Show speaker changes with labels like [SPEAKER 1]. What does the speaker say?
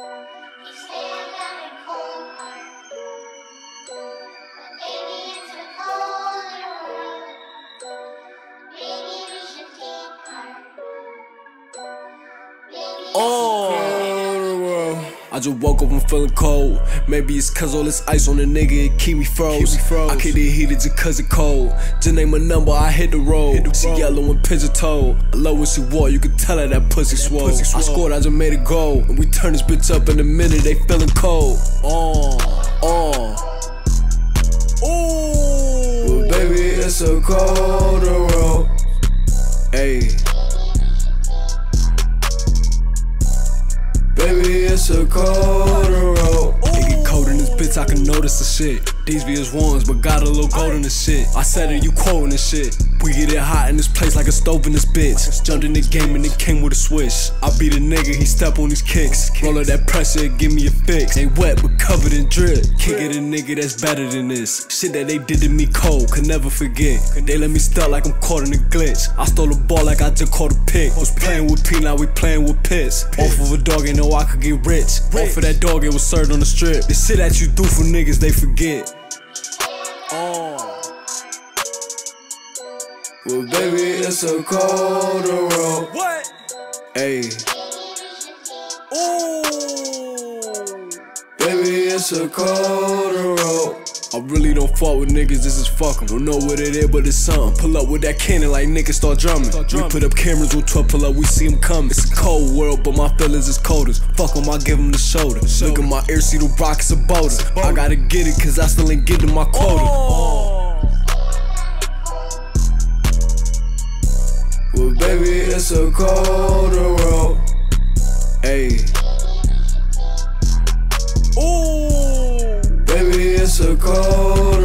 [SPEAKER 1] You I
[SPEAKER 2] just woke up, I'm feeling cold. Maybe it's cause all this ice on the nigga, it keep me froze. I keep it heated just cause it cold. Just name a number, I hit the road. She yellow and pigeon toe. I love when she walk, you can tell her that pussy swole. I scored, I just made it go. And we turn this bitch up in a minute, they feeling cold. Oh, oh. Ooh. Well, baby, it's a colder world. It's a road. It get cold in this bitch, I can notice the shit. These be his ones, but got a little gold in the shit. I said it, you quoting the shit. We get it hot in this place like a stove in this bitch. Jumped in the game and it came with a switch. I beat a nigga, he step on these kicks. Roll up that pressure, give me a fix. Ain't wet, but covered in drip. Can't get a nigga that's better than this. Shit that they did to me cold, could never forget. They let me stuck like I'm caught in a glitch. I stole a ball like I just caught a pick. Was playing with P, now we playing with piss. Off of a dog, ain't know I could get rich. Off of that dog, it was served on the strip. The shit that you do for niggas, they forget. Well, baby, it's a colder world.
[SPEAKER 3] What?
[SPEAKER 2] Hey.
[SPEAKER 3] Ooh.
[SPEAKER 2] Baby, it's a colder road. I really don't fuck with niggas, this is fuck 'em. Don't know what it is, but it's something. Pull up with that cannon like niggas start drumming. We put up cameras on 12, pull up, we see 'em coming. It's a cold world, but my feelings is coldest. Fuck 'em, I give 'em the shoulder. Look at my ear, see the rock, it's a boulder. I gotta get it, cause I still ain't getting my quota.
[SPEAKER 3] Oh.
[SPEAKER 2] It's a colder world. Ayy.
[SPEAKER 3] Ooh.
[SPEAKER 2] Baby, it's a colder